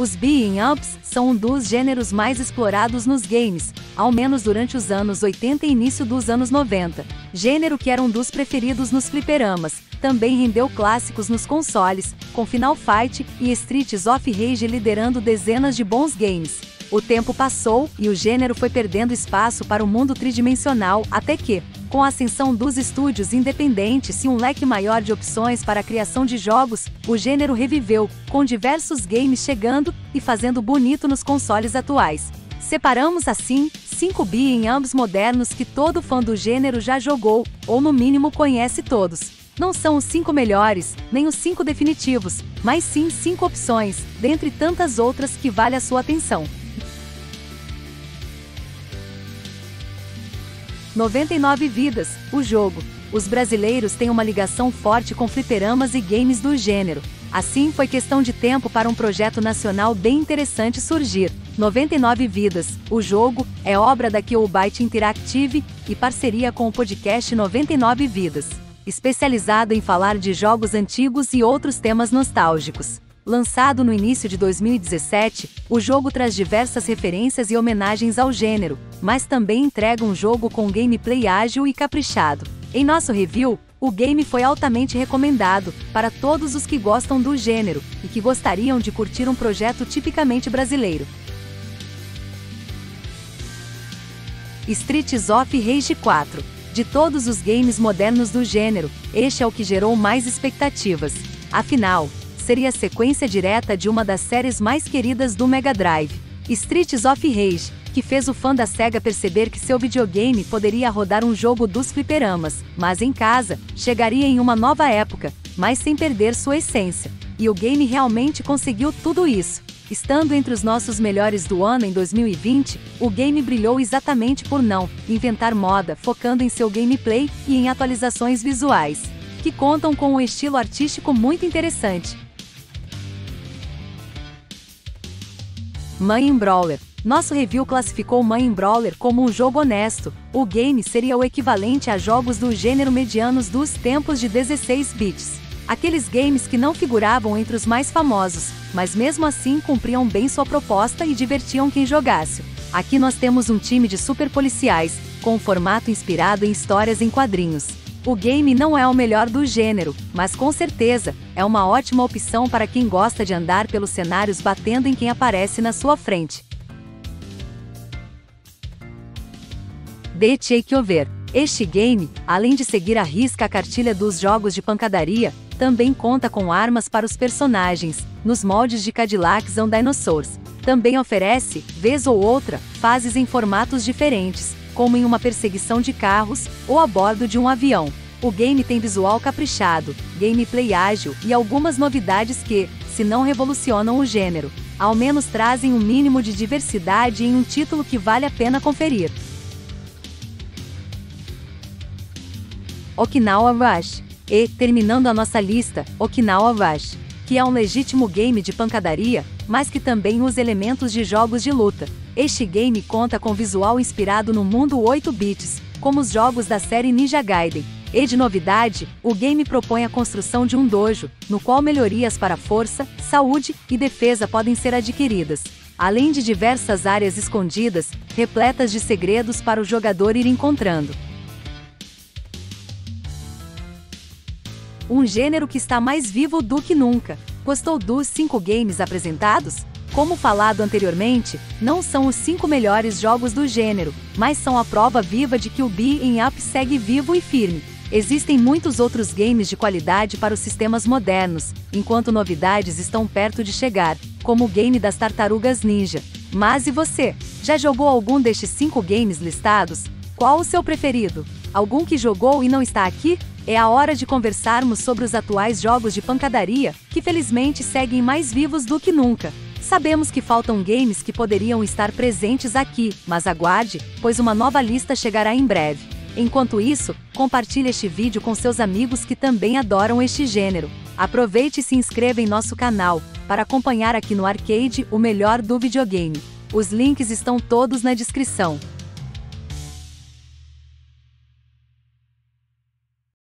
Os being-ups são um dos gêneros mais explorados nos games, ao menos durante os anos 80 e início dos anos 90. Gênero que era um dos preferidos nos fliperamas, também rendeu clássicos nos consoles, com Final Fight e Streets of Rage liderando dezenas de bons games. O tempo passou e o gênero foi perdendo espaço para o mundo tridimensional até que, com a ascensão dos estúdios independentes e um leque maior de opções para a criação de jogos, o gênero reviveu, com diversos games chegando e fazendo bonito nos consoles atuais. Separamos assim 5 bi em ambos modernos que todo fã do gênero já jogou, ou no mínimo conhece todos. Não são os 5 melhores, nem os 5 definitivos, mas sim 5 opções, dentre tantas outras que vale a sua atenção. 99 Vidas, o jogo. Os brasileiros têm uma ligação forte com fliperamas e games do gênero. Assim, foi questão de tempo para um projeto nacional bem interessante surgir. 99 Vidas, o jogo, é obra da Byte Interactive e parceria com o podcast 99 Vidas, especializado em falar de jogos antigos e outros temas nostálgicos. Lançado no início de 2017, o jogo traz diversas referências e homenagens ao gênero, mas também entrega um jogo com gameplay ágil e caprichado. Em nosso review, o game foi altamente recomendado para todos os que gostam do gênero e que gostariam de curtir um projeto tipicamente brasileiro. Streets of Rage 4 De todos os games modernos do gênero, este é o que gerou mais expectativas. Afinal, seria a sequência direta de uma das séries mais queridas do Mega Drive, Streets of Rage, que fez o fã da SEGA perceber que seu videogame poderia rodar um jogo dos fliperamas, mas em casa, chegaria em uma nova época, mas sem perder sua essência. E o game realmente conseguiu tudo isso. Estando entre os nossos melhores do ano em 2020, o game brilhou exatamente por não inventar moda, focando em seu gameplay e em atualizações visuais, que contam com um estilo artístico muito interessante, Mãe Brawler. Nosso review classificou Mãe Brawler como um jogo honesto. O game seria o equivalente a jogos do gênero medianos dos tempos de 16 bits. Aqueles games que não figuravam entre os mais famosos, mas mesmo assim cumpriam bem sua proposta e divertiam quem jogasse. Aqui nós temos um time de super policiais, com um formato inspirado em histórias em quadrinhos. O game não é o melhor do gênero, mas com certeza, é uma ótima opção para quem gosta de andar pelos cenários batendo em quem aparece na sua frente. The Takeover. Este game, além de seguir à risca a cartilha dos jogos de pancadaria, também conta com armas para os personagens, nos moldes de Cadillacs and Dinosaurs. Também oferece, vez ou outra, fases em formatos diferentes, como em uma perseguição de carros ou a bordo de um avião. O game tem visual caprichado, gameplay ágil e algumas novidades que, se não revolucionam o gênero, ao menos trazem um mínimo de diversidade em um título que vale a pena conferir. Okinawa Rush. E, terminando a nossa lista, Okinawa Rush, que é um legítimo game de pancadaria, mas que também usa elementos de jogos de luta. Este game conta com visual inspirado no mundo 8 bits, como os jogos da série Ninja Gaiden. E de novidade, o game propõe a construção de um dojo, no qual melhorias para força, saúde e defesa podem ser adquiridas, além de diversas áreas escondidas, repletas de segredos para o jogador ir encontrando. Um gênero que está mais vivo do que nunca. Gostou dos 5 games apresentados? Como falado anteriormente, não são os cinco melhores jogos do gênero, mas são a prova viva de que o Being Up segue vivo e firme. Existem muitos outros games de qualidade para os sistemas modernos, enquanto novidades estão perto de chegar, como o game das tartarugas ninja. Mas e você? Já jogou algum destes cinco games listados? Qual o seu preferido? Algum que jogou e não está aqui? É a hora de conversarmos sobre os atuais jogos de pancadaria, que felizmente seguem mais vivos do que nunca. Sabemos que faltam games que poderiam estar presentes aqui, mas aguarde, pois uma nova lista chegará em breve. Enquanto isso, compartilhe este vídeo com seus amigos que também adoram este gênero. Aproveite e se inscreva em nosso canal, para acompanhar aqui no Arcade o melhor do videogame. Os links estão todos na descrição.